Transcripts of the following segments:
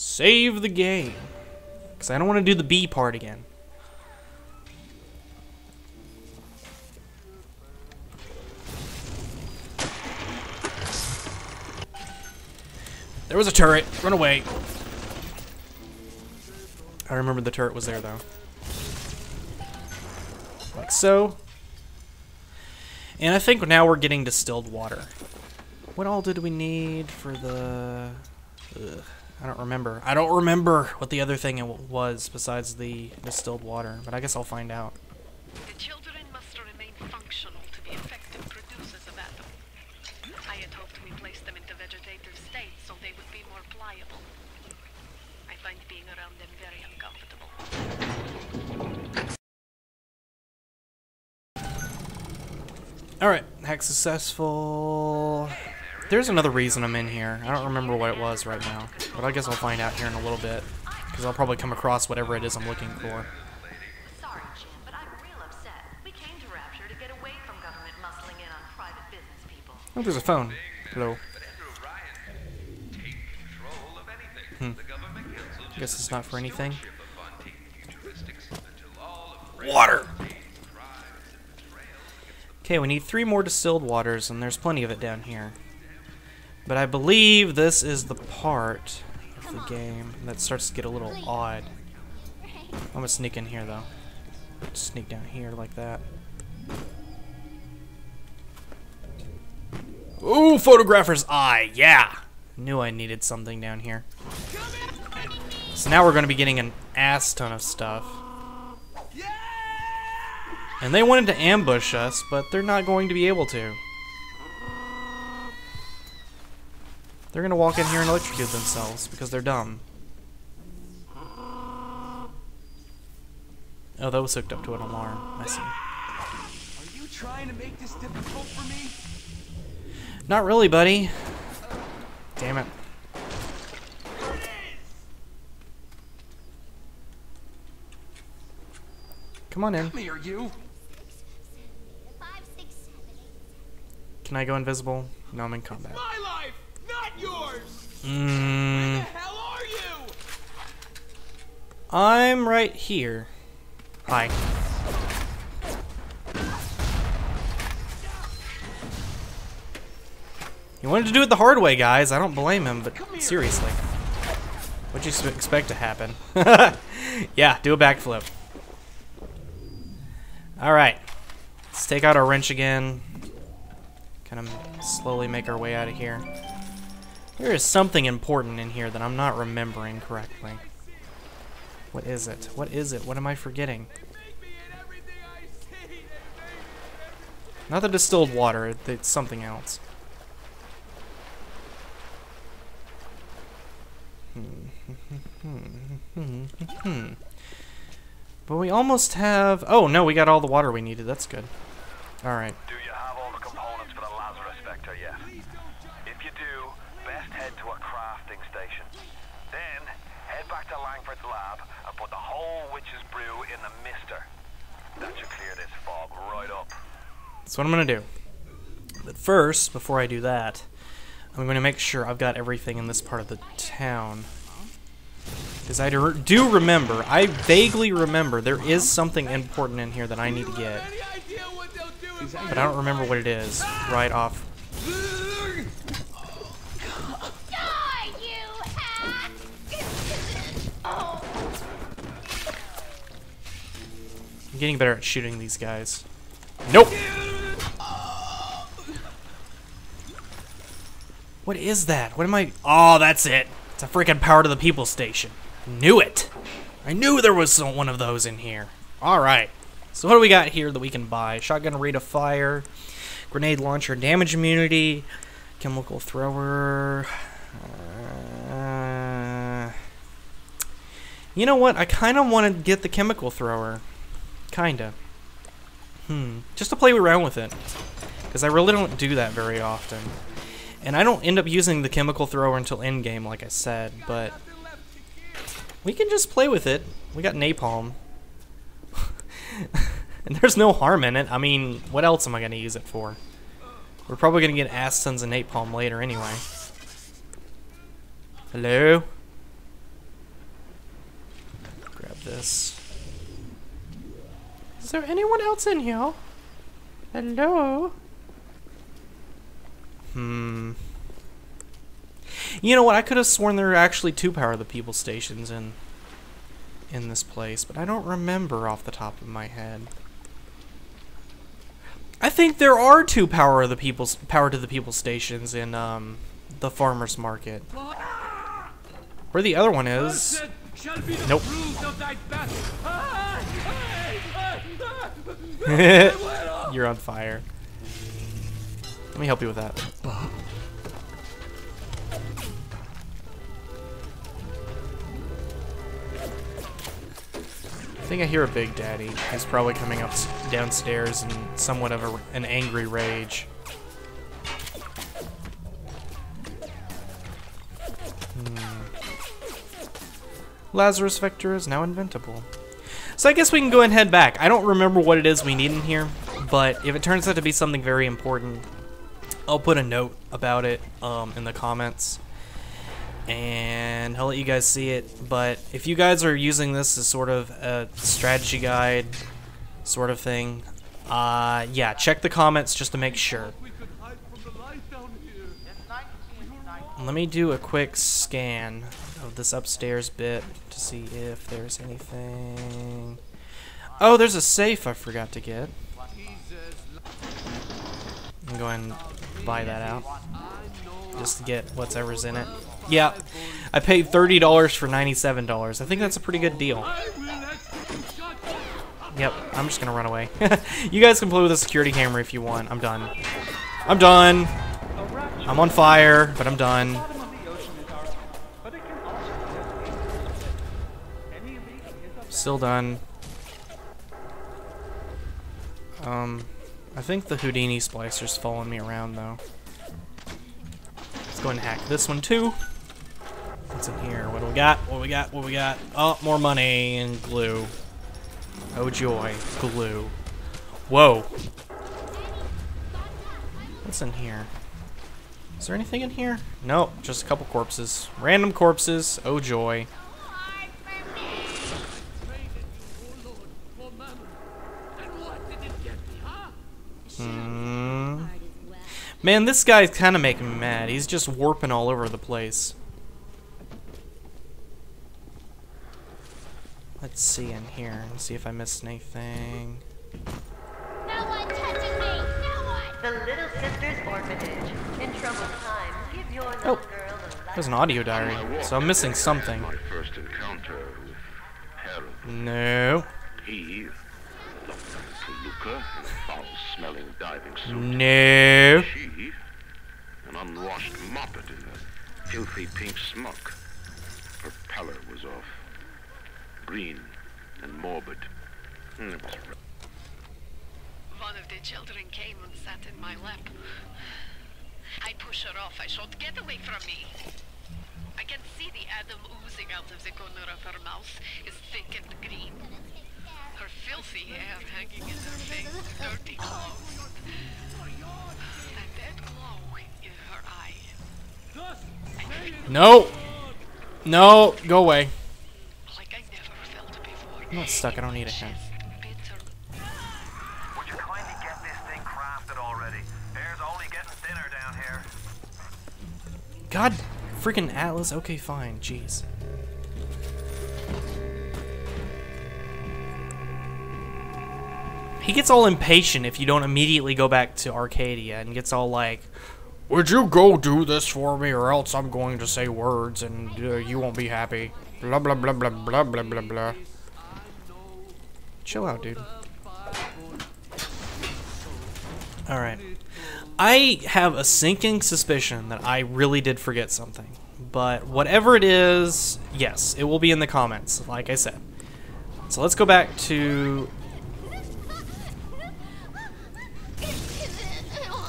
Save the game. Because I don't want to do the B part again. There was a turret. Run away. I remember the turret was there, though. Like so. And I think now we're getting distilled water. What all did we need for the... Ugh, I don't remember. I don't remember what the other thing it was besides the distilled water, but I guess I'll find out. The children must remain functional to be effective producers of Adam. I had hoped we placed them into vegetative state so they would be more pliable. I find being around them very uncomfortable. Alright, hack successful. There's another reason I'm in here. I don't remember what it was right now, but I guess I'll find out here in a little bit. Because I'll probably come across whatever it is I'm looking for. Sorry, Jim, but I'm real upset. We came to Rapture to get away from government muscling in on private business people. Oh, there's a phone. Hello. Hmm. Guess it's not for anything. Water! Okay, we need three more distilled waters, and there's plenty of it down here. But I believe this is the part of the game that starts to get a little odd. I'm gonna sneak in here, though. Sneak down here like that. Ooh, photographer's eye, yeah! Knew I needed something down here. So now we're gonna be getting an ass ton of stuff. And they wanted to ambush us, but they're not going to be able to. They're gonna walk in here and electrocute themselves because they're dumb. Oh, that was hooked up to an alarm. I see. Are you trying to make this difficult for me? Not really, buddy. Damn it. Come on in. Come here, you. Can I go invisible? No, I'm in combat. My life, not yours. Mmm. The hell are Mm. you? I'm right here. Hi. He wanted to do it the hard way, guys. I don't blame him, but seriously. What'd you expect to happen? yeah, do a backflip. Alright. Let's take out our wrench again. Kind of slowly make our way out of here. There is something important in here that I'm not remembering correctly. What is it? What is it? What am I forgetting? Not the distilled water, it's something else. Hmm. But we almost have... Oh, no, we got all the water we needed. That's good. Alright. Do you have all the components for the Lazarus Vector yet? If you do, best head to a crafting station. Then, head back to Langford's lab and put the whole witch's brew in the mister. That should clear this fog right up. That's what I'm going to do. But first, before I do that, I'm going to make sure I've got everything in this part of the town. Because I do do remember, I vaguely remember, there is something important in here that I need to get. Any idea what they'll do? But I don't remember what it is right off. I'm getting better at shooting these guys. Nope! What is that? What am I... Oh, that's it! It's a freaking Power to the People station. Knew it! I knew there was some, one of those in here. Alright. So what do we got here that we can buy? Shotgun rate of fire, grenade launcher, damage immunity, chemical thrower... Uh, you know what? I kind of want to get the chemical thrower. Kinda. Hmm. Just to play around with it. Because I really don't do that very often. And I don't end up using the chemical thrower until endgame, like I said, but we can just play with it. We got napalm. and there's no harm in it. I mean, what else am I going to use it for? We're probably going to get ass tons of napalm later anyway. Hello? Grab this? Is there anyone else in here? Hello? Hmm. You know what? I could have sworn there were actually two Power of the People stations in in this place, but I don't remember off the top of my head. I think there are two Power of the People Power to the People stations in um the farmers market. Where the other one is? Bloodshed shall be the Nope. You're on fire. Let me help you with that. I think I hear a Big Daddy. He's probably coming up downstairs in somewhat of a, an angry rage. Hmm. Lazarus Vector is now inventable. So I guess we can go and head back. I don't remember what it is we need in here, but if it turns out to be something very important, I'll put a note about it um, in the comments, and I'll let you guys see it. But if you guys are using this as sort of a strategy guide, sort of thing, uh, yeah, check the comments just to make sure. We could hide from the light down here. Let me do a quick scan of this upstairs bit to see if there's anything. Oh, there's a safe I forgot to get. I'm going to buy that out just to get whatever's in it. Yeah, I paid thirty dollars for ninety-seven dollars. I think that's a pretty good deal. Yep, I'm just gonna run away. you guys can play with a security camera if you want. I'm done. I'm done. I'm on fire, but I'm done. Still done. Um, I think the Houdini splicer's following me around though. Let's go and hack this one too. What's in here? What do we got? What do we got? What do we got? Oh, more money and glue. Oh joy, glue. Whoa. What's in here? Is there anything in here? Nope, just a couple corpses. Random corpses. Oh joy. Hmm. Man, this guy's kind of making me mad. He's just warping all over the place. Let's see in here and see if I missed anything. No one touches me! No one! The Little Sisters Orphanage. Oh, girl There's an audio diary, so I'm missing something. My first encounter with No. He, Dr. Kaluka, in a foul-smelling diving suit. No. She, an unwashed moppet in a filthy pink smock. Her pallor was off. Green and morbid. Hmm, It was One of the children came and sat in my lap. I push her off. I shout, get away from me. I can see the Adam oozing out of the corner of her mouth is thick and green. Her filthy hair hanging in her face, dirty clothes. That dead glow in her eye. No. No. Go away. Like I never felt before. I'm not stuck. I don't need a hand. bitter Would you kindly get this thing crafted already? Air's only getting thinner down here. God, freaking Atlas. Okay, fine. Jeez. He gets all impatient if you don't immediately go back to Arcadia and gets all like, Would you go do this for me or else I'm going to say words and uh, you won't be happy. Blah blah blah blah blah blah blah blah. Chill out, dude. Alright. I have a sinking suspicion that I really did forget something. But whatever it is, yes, it will be in the comments, like I said. So let's go back to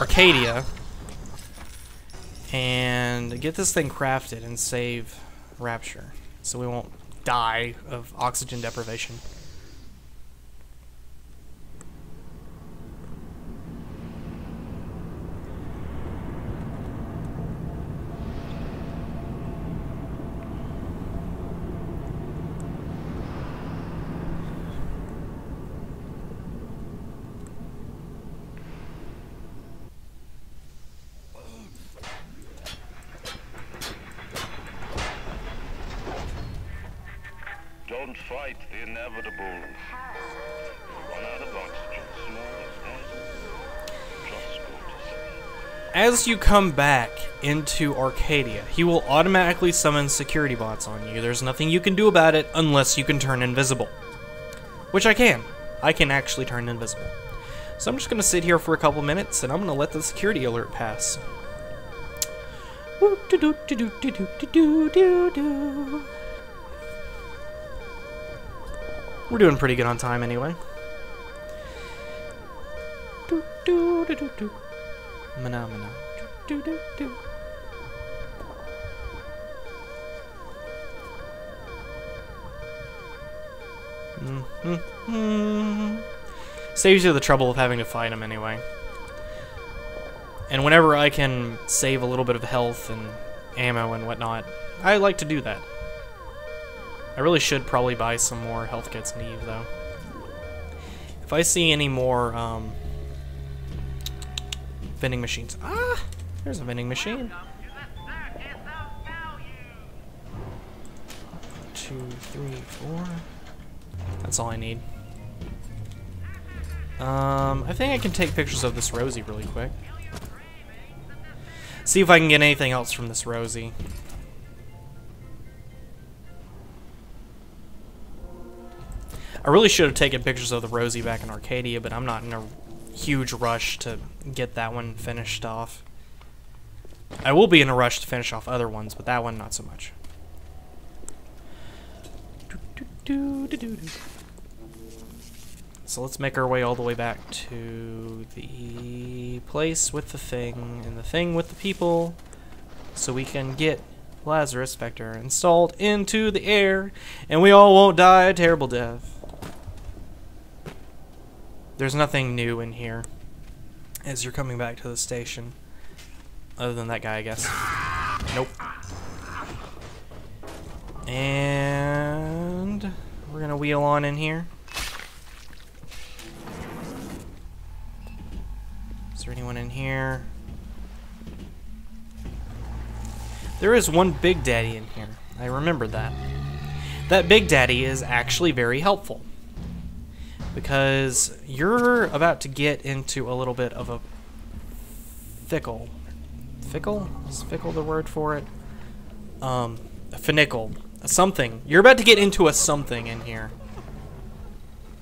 Arcadia and get this thing crafted and save Rapture so we won't die of oxygen deprivation. Fight the inevitable. Run out of oxygen. As you come back into Arcadia, he will automatically summon security bots on you. There's nothing you can do about it unless you can turn invisible. Which I can. I can actually turn invisible. So I'm just going to sit here for a couple minutes and I'm going to let the security alert pass. Woo, doo doo doo doo doo doo doo doo We're doing pretty good on time anyway. Doo doo doo doo doo. Mana mana. Doo doo doo. Mm-hmm. Saves you the trouble of having to fight him anyway. And whenever I can save a little bit of health and ammo and whatnot, I like to do that. I really should probably buy some more health kits and Eve, though. If I see any more, um, vending machines. Ah! There's a vending machine. Two, three, four. That's all I need. Um, I think I can take pictures of this Rosie really quick. See if I can get anything else from this Rosie. I really should have taken pictures of the Rosie back in Arcadia, but I'm not in a huge rush to get that one finished off. I will be in a rush to finish off other ones, but that one not so much. So let's make our way all the way back to the place with the thing and the thing with the people so we can get Lazarus Vector installed into the air and we all won't die a terrible death. There's nothing new in here as you're coming back to the station. Other than that guy, I guess. Nope. And we're gonna wheel on in here. Is there anyone in here? There is one Big Daddy in here. I remember that. That Big Daddy is actually very helpful. Because you're about to get into a little bit of a fickle. Fickle? Is fickle the word for it? Um, a finickle. A something. You're about to get into a something in here.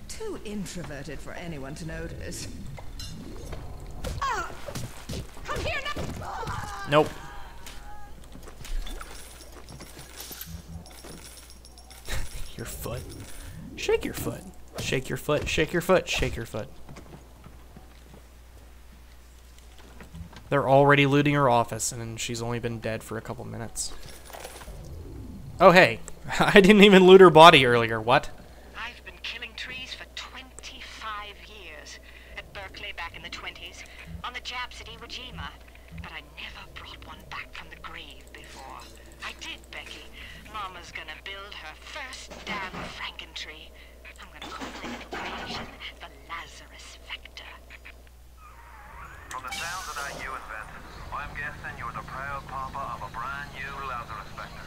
Too introverted for anyone to notice. Come here now! Nope. your foot. Shake your foot. Shake your foot. Shake your foot. Shake your foot. They're already looting her office, and she's only been dead for a couple minutes. Oh, hey. I didn't even loot her body earlier. What? I've been killing trees for 25 years. At Berkeley back in the 20s, on the Japs at Iwo Jima. But I never brought one back from the grave before. I did, Becky. Mama's gonna build her first damn Frankentree. I'm gonna call it an equation, the Lazarus Vector. From the sounds of that you invent, I'm guessing you're the proud papa of a brand new Lazarus Vector.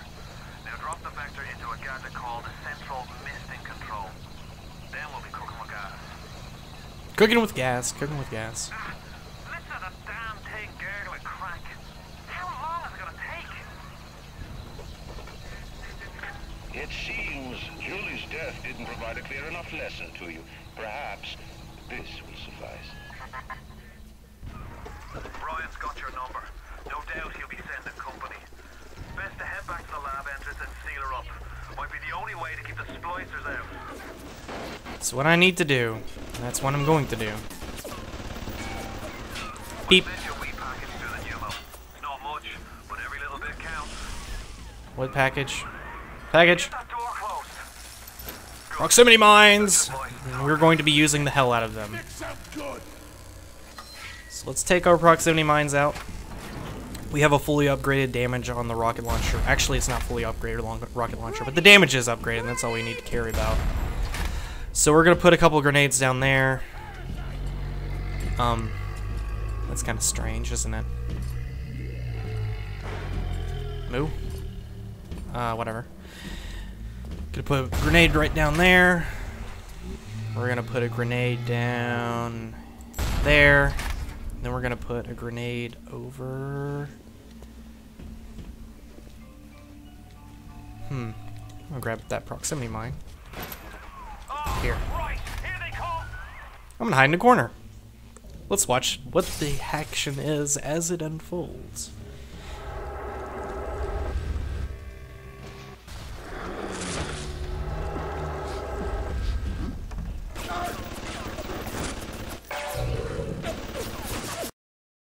Now drop the Vector into a gadget called the Central Misting Control. Then we'll be cooking with gas. Cooking with gas. Cooking with gas. Ah, listen to damn thing gurgle and crank. How long is it gonna take? It seems Julie's death didn't provide a clear enough lesson to you. Perhaps this will suffice. Ryan's got your number. No doubt he'll be sending company. Best to head back to the lab entrance and seal her up. Might be the only way to keep the splicers out. That's what I need to do. That's what I'm going to do. Beep. Send your wee package to the Pneumo. It's not much, but every little bit counts. What package? Package. Door closed. Proximity mines! We're going to be using the hell out of them. Let's take our proximity mines out. We have a fully upgraded damage on the rocket launcher. Actually, it's not fully upgraded rocket launcher, but the damage is upgraded, and that's all we need to carry about. So we're gonna put a couple grenades down there. Um, that's kind of strange, isn't it? Moo? Uh, whatever. Gonna put a grenade right down there. We're gonna put a grenade down there. Then we're gonna put a grenade over. Hmm. I'm gonna grab that proximity mine. Here. I'm gonna hide in a corner. Let's watch what the action is as it unfolds.